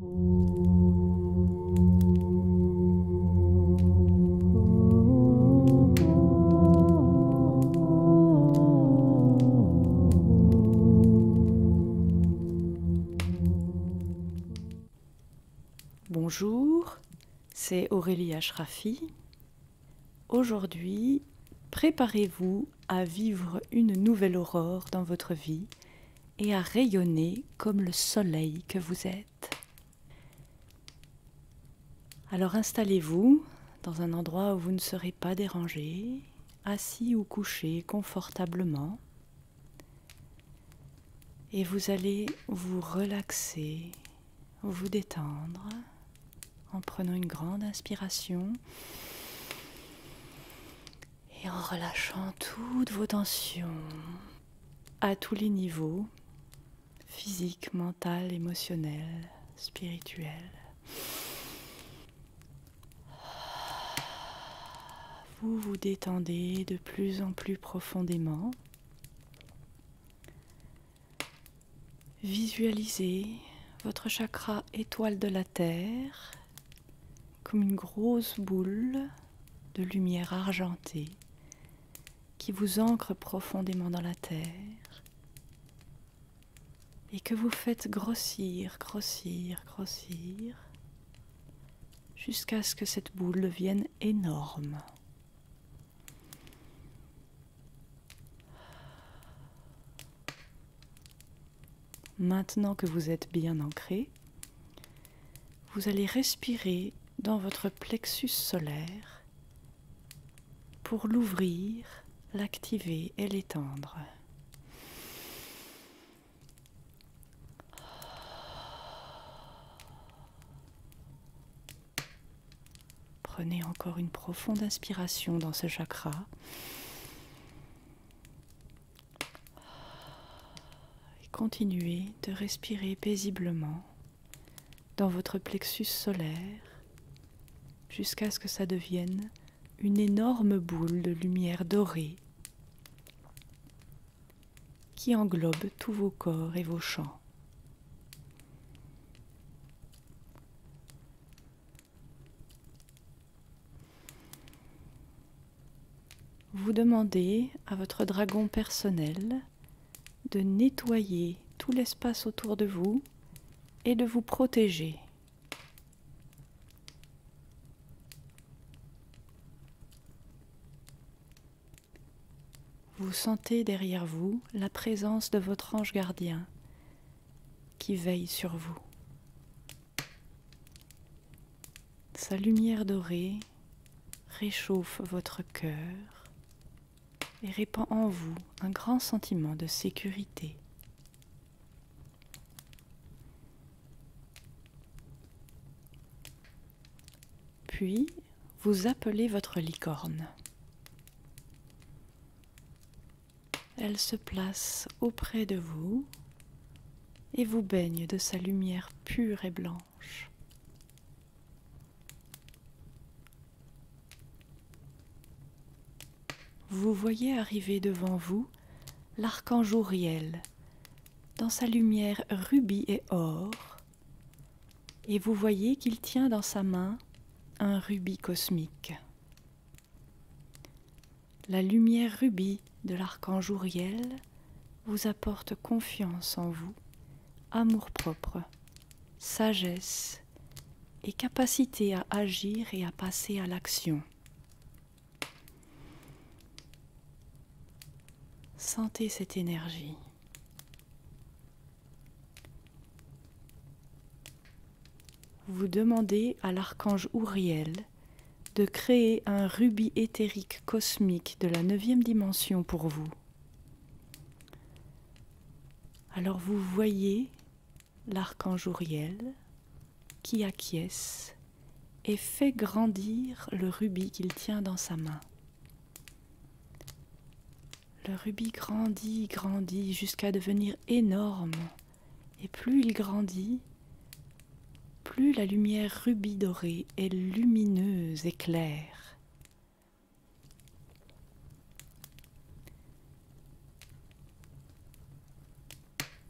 Bonjour, c'est Aurélie Ashrafi. Aujourd'hui, préparez-vous à vivre une nouvelle aurore dans votre vie et à rayonner comme le soleil que vous êtes. Alors installez-vous dans un endroit où vous ne serez pas dérangé, assis ou couché confortablement. Et vous allez vous relaxer, vous détendre en prenant une grande inspiration et en relâchant toutes vos tensions à tous les niveaux, physique, mental, émotionnel, spirituel. Vous vous détendez de plus en plus profondément. Visualisez votre chakra étoile de la Terre comme une grosse boule de lumière argentée qui vous ancre profondément dans la terre et que vous faites grossir, grossir, grossir jusqu'à ce que cette boule devienne énorme. Maintenant que vous êtes bien ancré, vous allez respirer dans votre plexus solaire pour l'ouvrir, l'activer et l'étendre. Prenez encore une profonde inspiration dans ce chakra. Continuez de respirer paisiblement dans votre plexus solaire jusqu'à ce que ça devienne une énorme boule de lumière dorée qui englobe tous vos corps et vos champs. Vous demandez à votre dragon personnel de nettoyer tout l'espace autour de vous et de vous protéger Vous sentez derrière vous la présence de votre ange gardien qui veille sur vous. Sa lumière dorée réchauffe votre cœur et répand en vous un grand sentiment de sécurité. Puis, vous appelez votre licorne. Elle se place auprès de vous et vous baigne de sa lumière pure et blanche. Vous voyez arriver devant vous l'archange Uriel dans sa lumière rubis et or, et vous voyez qu'il tient dans sa main un rubis cosmique. La lumière rubis de l'archange Uriel vous apporte confiance en vous, amour-propre, sagesse et capacité à agir et à passer à l'action. Sentez cette énergie. Vous demandez à l'archange Uriel de créer un rubis éthérique cosmique de la neuvième dimension pour vous. Alors vous voyez l'archange Uriel qui acquiesce et fait grandir le rubis qu'il tient dans sa main. Le rubis grandit, grandit jusqu'à devenir énorme. Et plus il grandit, plus la lumière rubis dorée est lumineuse et claire.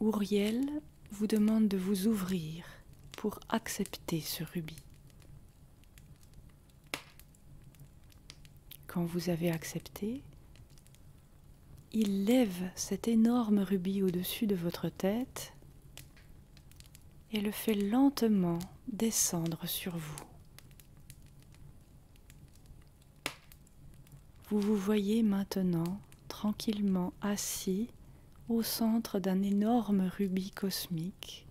Ouriel vous demande de vous ouvrir pour accepter ce rubis. Quand vous avez accepté, il lève cet énorme rubis au-dessus de votre tête et le fait lentement descendre sur vous. Vous vous voyez maintenant tranquillement assis au centre d'un énorme rubis cosmique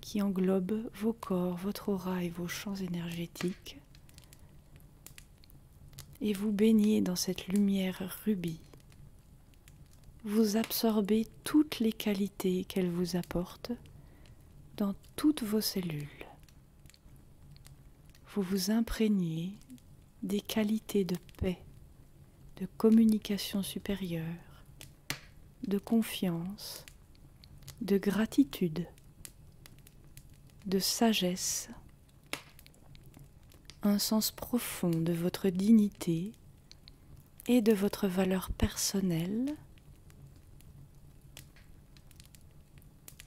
qui englobe vos corps, votre aura et vos champs énergétiques. Et vous baignez dans cette lumière rubis. Vous absorbez toutes les qualités qu'elle vous apporte dans toutes vos cellules. Vous vous imprégnez des qualités de paix, de communication supérieure, de confiance, de gratitude, de sagesse, un sens profond de votre dignité et de votre valeur personnelle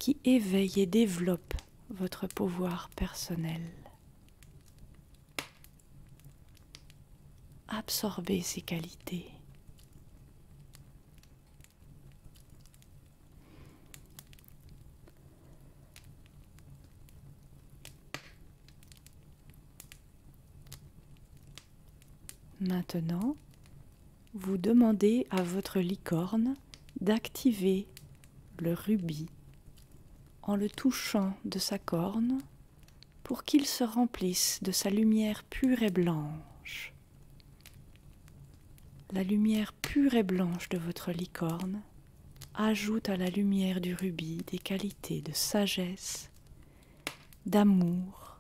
qui éveille et développe votre pouvoir personnel. absorber ces qualités. Maintenant, vous demandez à votre licorne d'activer le rubis en le touchant de sa corne pour qu'il se remplisse de sa lumière pure et blanche. La lumière pure et blanche de votre licorne ajoute à la lumière du rubis des qualités de sagesse, d'amour,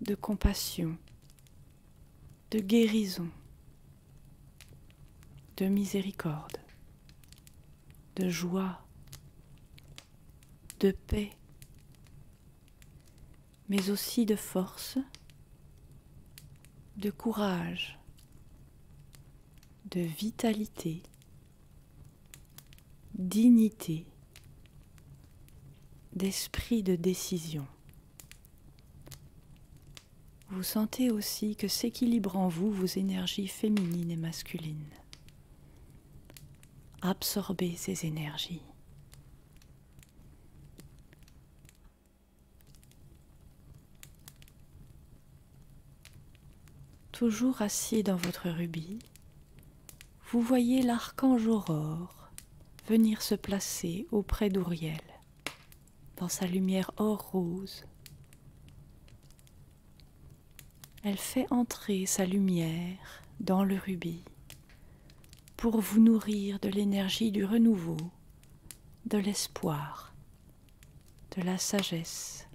de compassion, de guérison, de miséricorde, de joie, de paix, mais aussi de force, de courage, de vitalité, dignité, d'esprit de décision. Vous sentez aussi que s'équilibrent en vous vos énergies féminines et masculines. Absorbez ces énergies. Toujours assis dans votre rubis, vous voyez l'archange Aurore venir se placer auprès d'Ouriel dans sa lumière or rose. Elle fait entrer sa lumière dans le rubis pour vous nourrir de l'énergie du renouveau, de l'espoir, de la sagesse,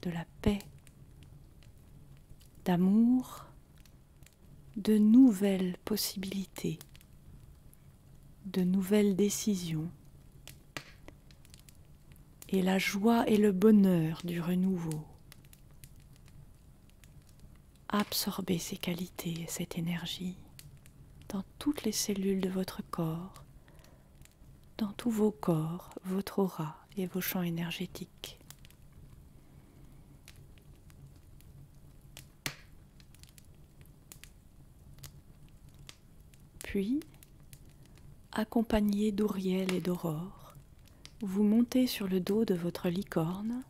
de la paix, d'amour de nouvelles possibilités, de nouvelles décisions, et la joie et le bonheur du renouveau. Absorbez ces qualités et cette énergie dans toutes les cellules de votre corps, dans tous vos corps, votre aura et vos champs énergétiques. Puis, accompagné d'Ouriel et d'Aurore, vous montez sur le dos de votre licorne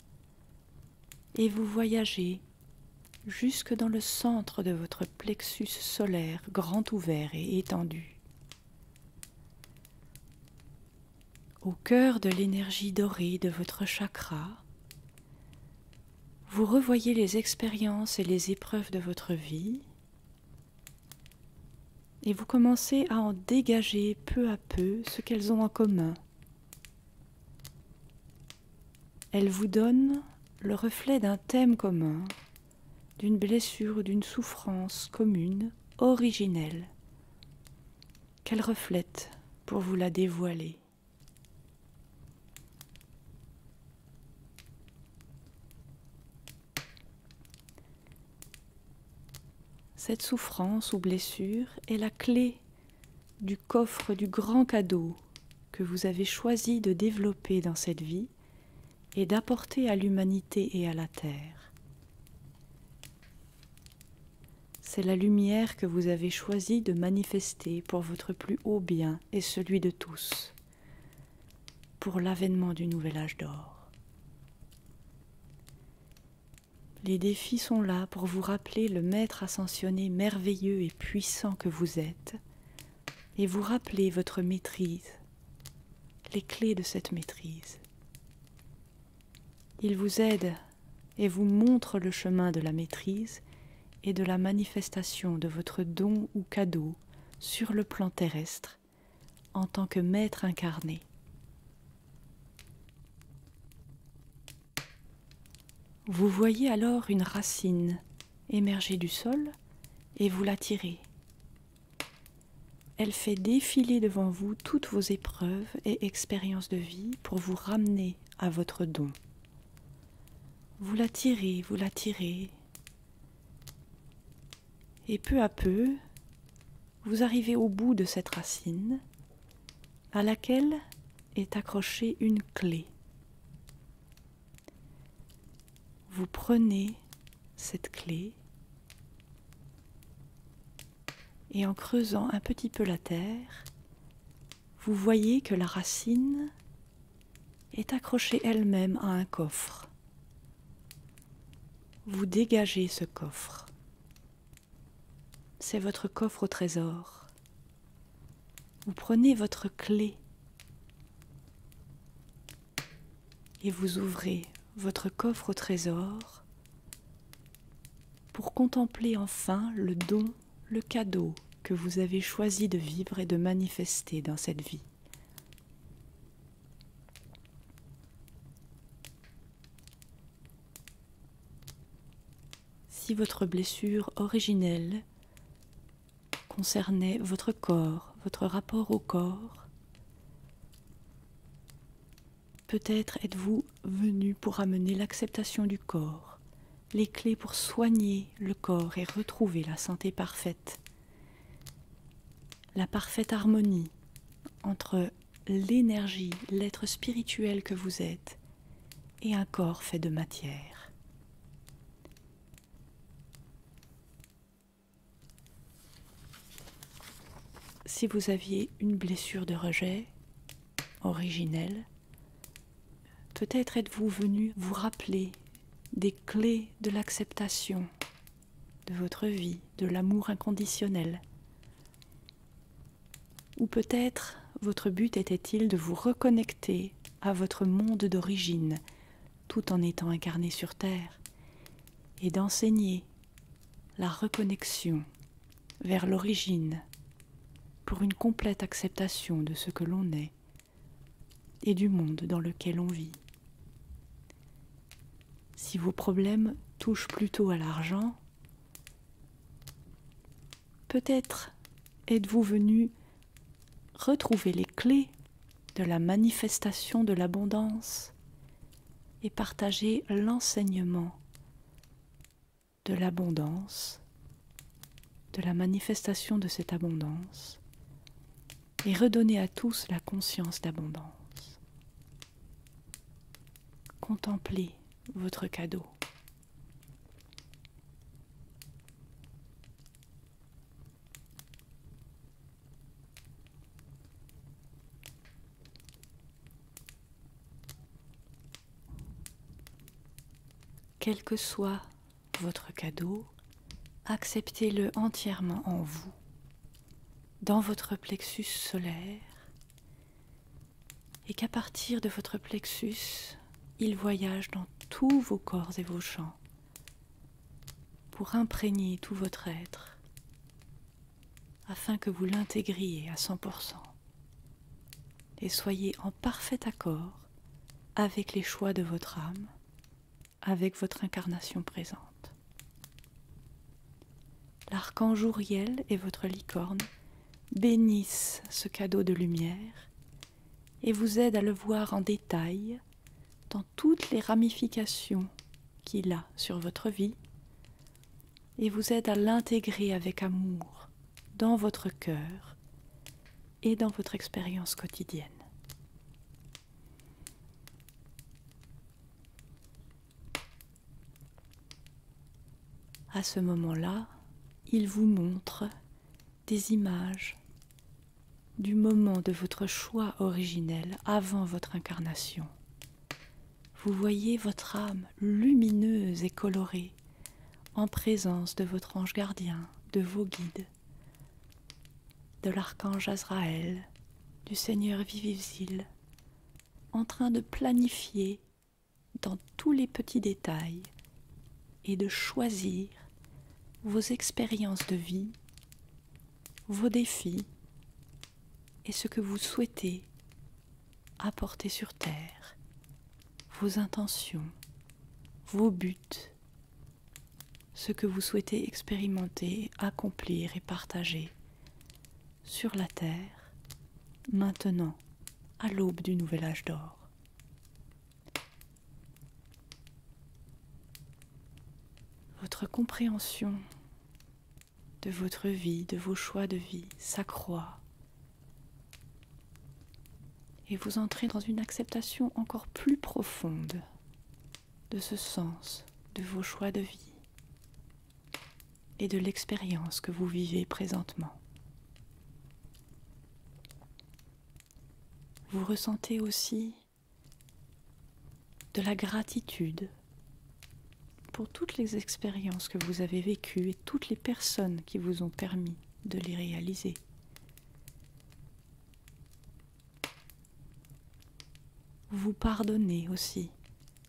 et vous voyagez jusque dans le centre de votre plexus solaire grand ouvert et étendu. Au cœur de l'énergie dorée de votre chakra, vous revoyez les expériences et les épreuves de votre vie et vous commencez à en dégager peu à peu ce qu'elles ont en commun. Elles vous donnent le reflet d'un thème commun, d'une blessure ou d'une souffrance commune, originelle, qu'elles reflètent pour vous la dévoiler. Cette souffrance ou blessure est la clé du coffre du grand cadeau que vous avez choisi de développer dans cette vie et d'apporter à l'humanité et à la terre. C'est la lumière que vous avez choisi de manifester pour votre plus haut bien et celui de tous, pour l'avènement du nouvel âge d'or. Les défis sont là pour vous rappeler le Maître ascensionné merveilleux et puissant que vous êtes, et vous rappeler votre maîtrise, les clés de cette maîtrise. Il vous aide et vous montre le chemin de la maîtrise et de la manifestation de votre don ou cadeau sur le plan terrestre en tant que maître incarné. Vous voyez alors une racine émerger du sol et vous la tirez. Elle fait défiler devant vous toutes vos épreuves et expériences de vie pour vous ramener à votre don. Vous la tirez, vous la tirez, et peu à peu, vous arrivez au bout de cette racine à laquelle est accrochée une clé. Vous prenez cette clé et en creusant un petit peu la terre, vous voyez que la racine est accrochée elle-même à un coffre. Vous dégagez ce coffre c'est votre coffre au trésor. Vous prenez votre clé et vous ouvrez votre coffre au trésor pour contempler enfin le don, le cadeau que vous avez choisi de vivre et de manifester dans cette vie. Si votre blessure originelle concernait votre corps, votre rapport au corps. Peut-être êtes-vous venu pour amener l'acceptation du corps, les clés pour soigner le corps et retrouver la santé parfaite, la parfaite harmonie entre l'énergie, l'être spirituel que vous êtes et un corps fait de matière. si vous aviez une blessure de rejet originelle, peut-être êtes-vous venu vous rappeler des clés de l'acceptation de votre vie, de l'amour inconditionnel. Ou peut-être votre but était-il de vous reconnecter à votre monde d'origine tout en étant incarné sur Terre et d'enseigner la reconnexion vers l'origine pour une complète acceptation de ce que l'on est et du monde dans lequel on vit. Si vos problèmes touchent plutôt à l'argent, peut-être êtes-vous venu retrouver les clés de la manifestation de l'abondance et partager l'enseignement de l'abondance, de la manifestation de cette abondance et redonnez à tous la conscience d'abondance. Contemplez votre cadeau. Quel que soit votre cadeau, acceptez-le entièrement en vous dans votre plexus solaire et qu'à partir de votre plexus, il voyage dans tous vos corps et vos champs pour imprégner tout votre être afin que vous l'intégriez à 100% et soyez en parfait accord avec les choix de votre âme, avec votre incarnation présente. L'archange Uriel et votre licorne bénissent ce cadeau de lumière et vous aident à le voir en détail dans toutes les ramifications qu'il a sur votre vie et vous aide à l'intégrer avec amour dans votre cœur et dans votre expérience quotidienne. À ce moment-là, il vous montre des images du moment de votre choix originel avant votre incarnation. Vous voyez votre âme lumineuse et colorée en présence de votre ange gardien, de vos guides, de l'archange Azraël, du Seigneur Vivivzil, en train de planifier dans tous les petits détails et de choisir vos expériences de vie, vos défis et ce que vous souhaitez apporter sur Terre, vos intentions, vos buts, ce que vous souhaitez expérimenter, accomplir et partager sur la Terre, maintenant, à l'aube du nouvel âge d'or. Votre compréhension de votre vie, de vos choix de vie s'accroît et vous entrez dans une acceptation encore plus profonde de ce sens de vos choix de vie et de l'expérience que vous vivez présentement. Vous ressentez aussi de la gratitude pour toutes les expériences que vous avez vécues et toutes les personnes qui vous ont permis de les réaliser. Vous pardonnez aussi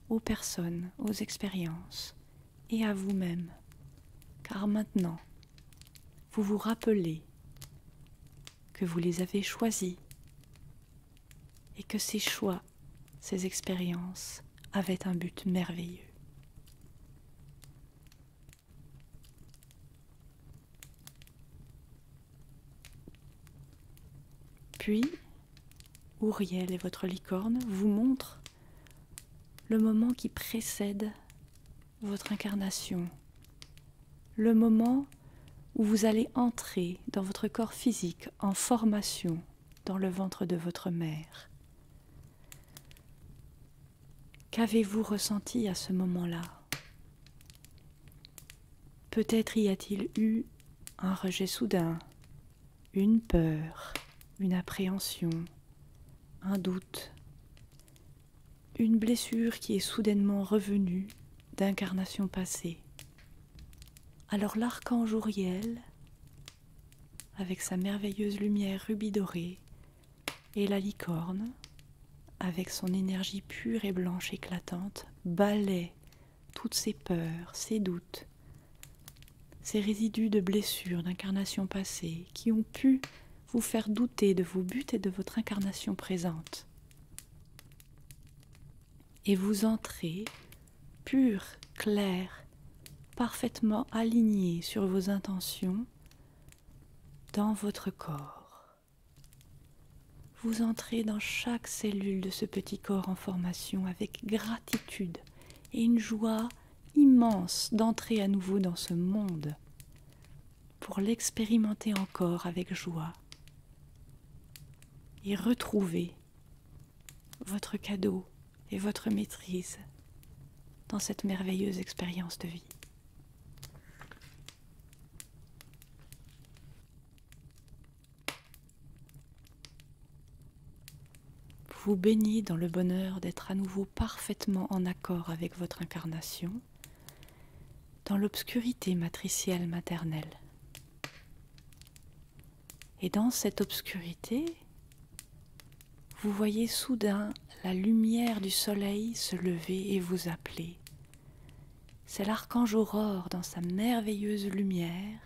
aux personnes, aux expériences et à vous-même car maintenant, vous vous rappelez que vous les avez choisis et que ces choix, ces expériences avaient un but merveilleux. Puis, Et votre licorne vous montrent le moment qui précède votre incarnation. Le moment où vous allez entrer dans votre corps physique en formation dans le ventre de votre mère. Qu'avez-vous ressenti à ce moment-là? Peut-être y a-t-il eu un rejet soudain, une peur, une appréhension, un doute, une blessure qui est soudainement revenue d'incarnation passée. Alors l'archange Uriel, avec sa merveilleuse lumière rubis dorée, et la licorne, avec son énergie pure et blanche éclatante, balaie toutes ses peurs, ses doutes, ces résidus de blessures, d'incarnations passées, qui ont pu vous faire douter de vos buts et de votre incarnation présente. Et vous entrez, pur, clair, parfaitement aligné sur vos intentions dans votre corps. Vous entrez dans chaque cellule de ce petit corps en formation avec gratitude et une joie immense d'entrer à nouveau dans ce monde pour l'expérimenter encore avec joie et retrouver votre cadeau et votre maîtrise dans cette merveilleuse expérience de vie. vous baignez dans le bonheur d'être à nouveau parfaitement en accord avec votre incarnation, dans l'obscurité matricielle maternelle. Et dans cette obscurité, vous voyez soudain la lumière du soleil se lever et vous appeler. C'est l'archange Aurore dans sa merveilleuse lumière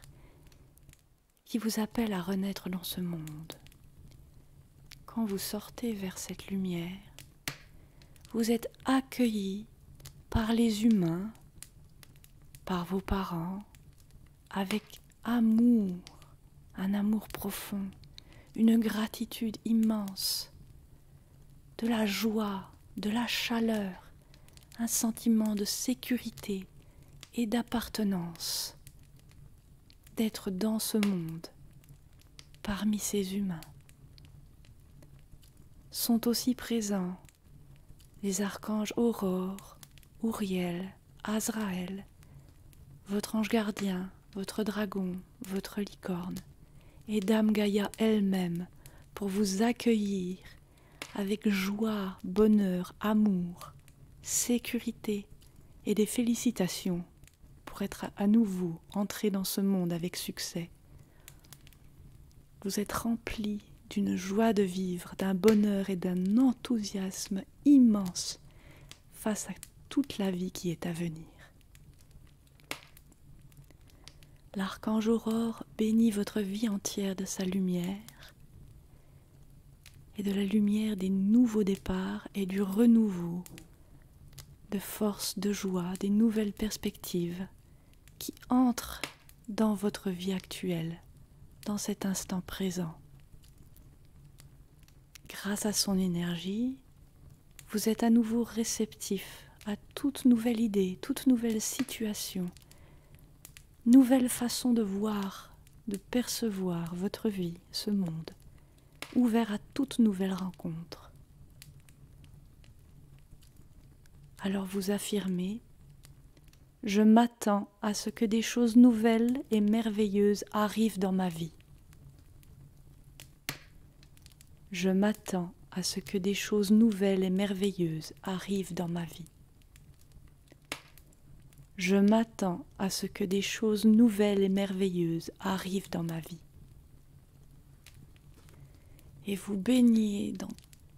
qui vous appelle à renaître dans ce monde quand vous sortez vers cette lumière, vous êtes accueilli par les humains, par vos parents, avec amour, un amour profond, une gratitude immense, de la joie, de la chaleur, un sentiment de sécurité et d'appartenance, d'être dans ce monde, parmi ces humains. Sont aussi présents les archanges Aurore, Uriel, Azraël, votre ange gardien, votre dragon, votre licorne, et Dame Gaïa elle-même pour vous accueillir avec joie, bonheur, amour, sécurité et des félicitations pour être à nouveau entré dans ce monde avec succès. Vous êtes rempli d'une joie de vivre, d'un bonheur et d'un enthousiasme immense face à toute la vie qui est à venir. L'archange Aurore bénit votre vie entière de sa lumière et de la lumière des nouveaux départs et du renouveau, de force, de joie, des nouvelles perspectives qui entrent dans votre vie actuelle, dans cet instant présent. Grâce à son énergie, vous êtes à nouveau réceptif à toute nouvelle idée, toute nouvelle situation nouvelle façon de voir, de percevoir votre vie, ce monde, ouvert à toute nouvelle rencontre. Alors vous affirmez, je m'attends à ce que des choses nouvelles et merveilleuses arrivent dans ma vie. Je m'attends à ce que des choses nouvelles et merveilleuses arrivent dans ma vie. Je m'attends à ce que des choses nouvelles et merveilleuses arrivent dans ma vie. Et vous baignez dans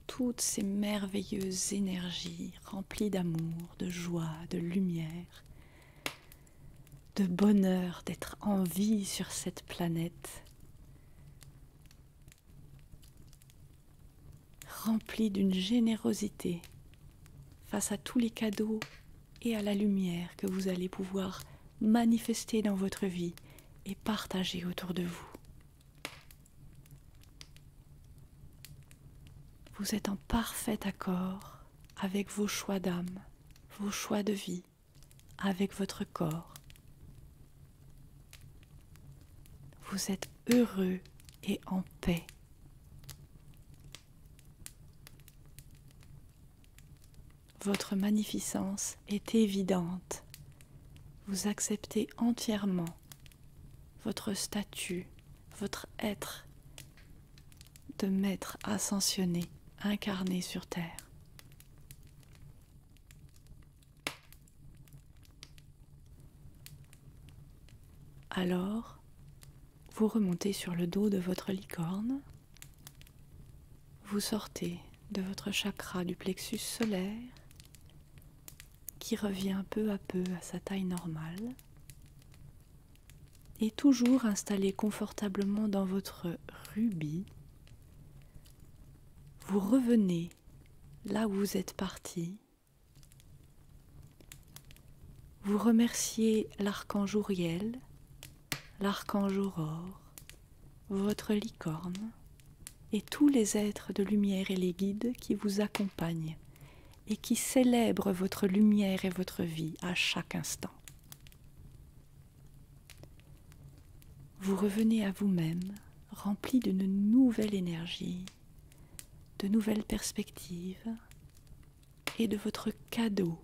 toutes ces merveilleuses énergies remplies d'amour, de joie, de lumière, de bonheur d'être en vie sur cette planète, remplie d'une générosité face à tous les cadeaux et à la lumière que vous allez pouvoir manifester dans votre vie et partager autour de vous. Vous êtes en parfait accord avec vos choix d'âme, vos choix de vie, avec votre corps. Vous êtes heureux et en paix Votre magnificence est évidente. Vous acceptez entièrement votre statut, votre être de maître ascensionné, incarné sur Terre. Alors, vous remontez sur le dos de votre licorne, vous sortez de votre chakra du plexus solaire qui revient peu à peu à sa taille normale et toujours installé confortablement dans votre rubis, vous revenez là où vous êtes parti. Vous remerciez l'archange Uriel, l'archange Aurore, votre licorne et tous les êtres de lumière et les guides qui vous accompagnent et qui célèbre votre lumière et votre vie à chaque instant. Vous revenez à vous-même rempli d'une nouvelle énergie, de nouvelles perspectives et de votre cadeau,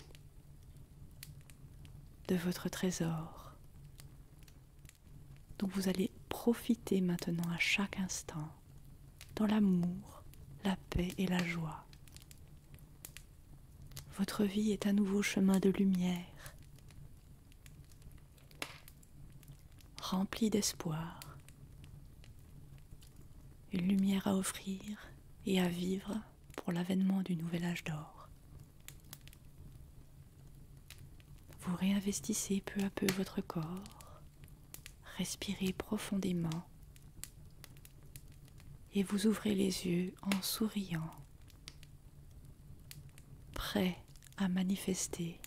de votre trésor. dont vous allez profiter maintenant à chaque instant dans l'amour, la paix et la joie. Votre vie est un nouveau chemin de lumière, rempli d'espoir, une lumière à offrir et à vivre pour l'avènement du nouvel âge d'or. Vous réinvestissez peu à peu votre corps, respirez profondément et vous ouvrez les yeux en souriant, prêt à manifester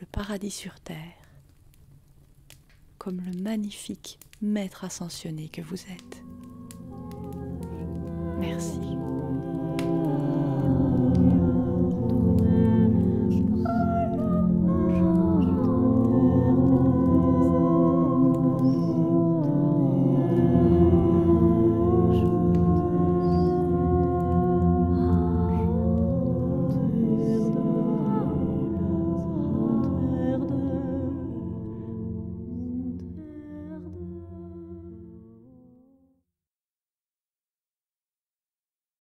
le paradis sur terre comme le magnifique maître ascensionné que vous êtes. Merci.